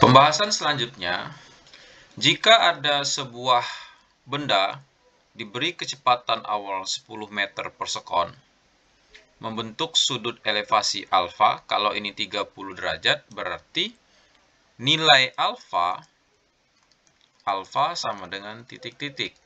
Pembahasan selanjutnya, jika ada sebuah benda diberi kecepatan awal 10 meter per sekon, membentuk sudut elevasi alfa, kalau ini 30 derajat, berarti nilai alfa, alfa sama dengan titik-titik.